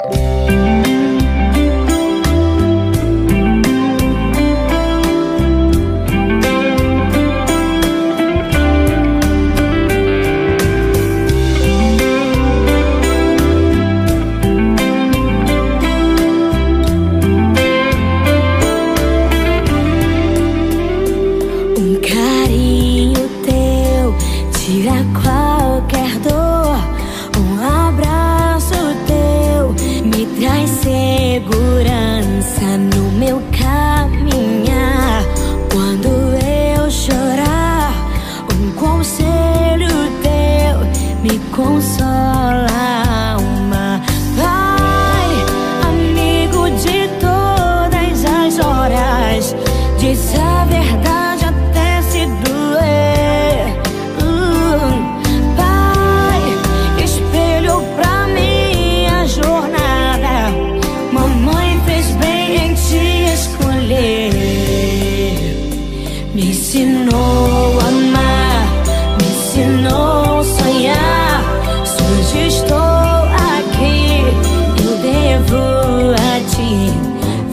Um carinho teu tira qualquer dor. no meu caminhar. Quando eu chorar, um conselho teu me consola. Uma Pai, amigo de todas as horas, diz a verdade. Me ensinou a amar, me ensinou a sonhar. Se hoje estou aqui, eu devo a ti.